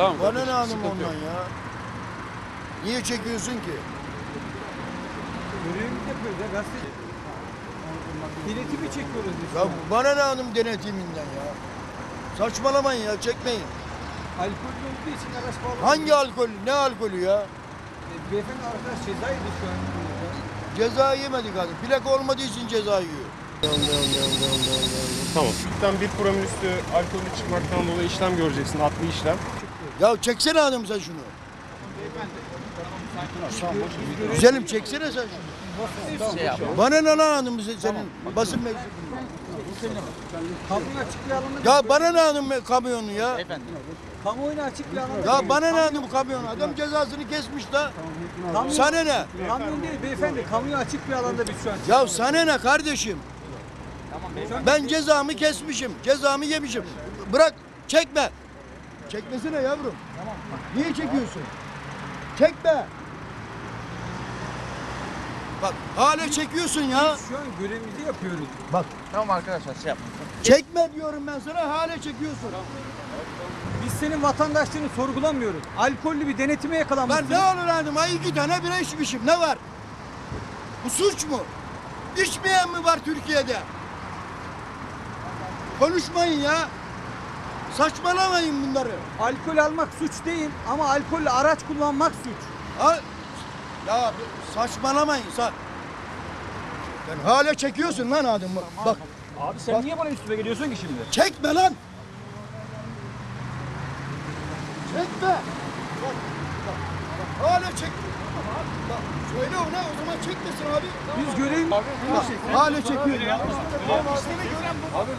Tamam. Bana kardeşim, ne hanım ondan yok. ya? Niye çekiyorsun ki? Görevimizi yapıyoruz ya gazeteci. Denetimi çekiyoruz biz. Ya bana ne hanım denetiminden ya? Saçmalamayın ya çekmeyin. Alkollü olduğu için araç bağlı. Hangi alkol? Ne alkolü ya? E, Beyefendi arkadaş ceza yedi şu an. Ceza yemedi kadın. Plak olmadığı için ceza yiyor. Tamam. Lütfen bir promil üstü alkolü çıkmaktan dolayı işlem göreceksin. Adli işlem. Ya çeksene hanım sen şunu. Güzelim çeksene sen şunu. Bana ne lan hanım sen- senin basın mensubun. Kamuoyuna açık bir alanda. Ya bana ne hanım kamyonu ya? Kamuoyuna açık bir alanda. Ya bana ne hanım kamyonu? Adam cezasını kesmiş da. Kamyon, Sana ne? kamyon değil beyefendi. Kamuoyu açık bir alanda biz şu an. Ya sana ne kardeşim? Ben cezamı kesmişim. Cezamı yemişim. Bırak çekme. Çekmesine yavrum. Niye çekiyorsun? Çekme. Bak hala çekiyorsun ya. Şu an görevimizi yapıyoruz. Bak Tamam arkadaşlar şey yapma. çekme diyorum ben sana hala çekiyorsun. Biz senin vatandaşlığını sorgulamıyoruz. Alkollü bir denetime yakalanmışsın. Ben ne olur hanım ay iki tane bira içmişim ne var? Bu suç mu? İçmeyen mi var Türkiye'de? Konuşmayın ya. Saçmalamayın bunları. Alkol almak suç değil ama alkollü araç kullanmak suç. Al. Ya saçmalamayın. Sa Sen hala çekiyorsun lan adamı. Bak Abi sen niye bana üstüme geliyorsun ki şimdi? çekme lan. Çekme. Bak, bak, bak. Hala çek. Bak, söyle ona o zaman çekmesin abi. Biz görevimiz... Bak, hala çekiyor ya. Abi